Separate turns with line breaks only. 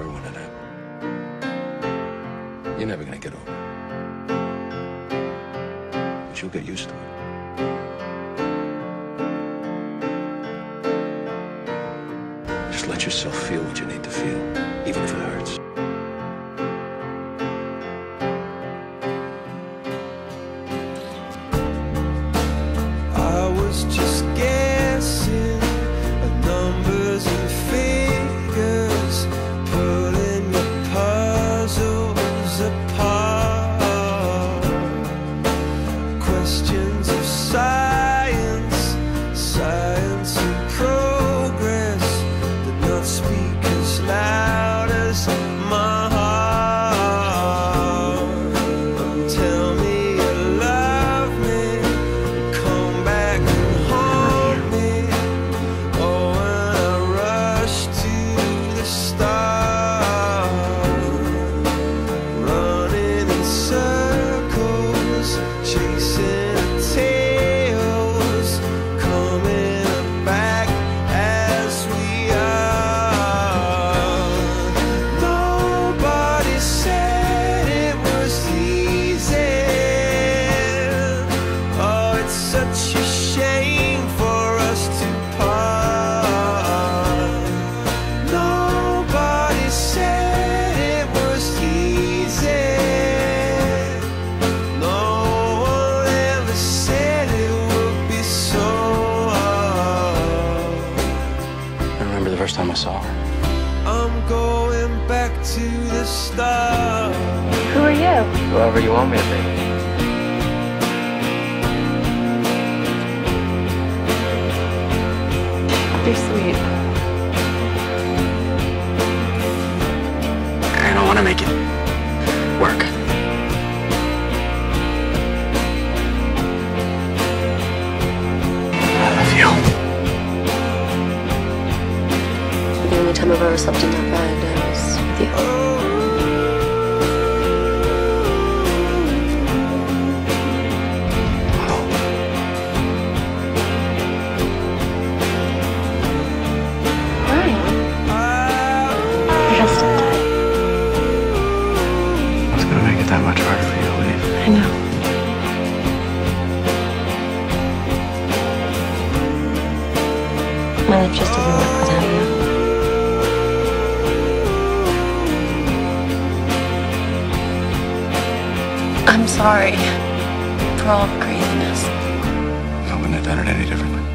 it. You're never gonna get over it. But you'll get used to it. Just let yourself feel what you need to feel,
apart. It's such a shame for us to part. Nobody said it was easy. No one ever said it would be so hard.
I remember the first time I saw her.
I'm going back to the start.
Who are you?
Whoever you want me to be.
The only time I've ever slept in that bed was with you. Ryan, you're just in time.
It's gonna make it that much
I'm sorry for all the craziness.
I wouldn't have done it any differently.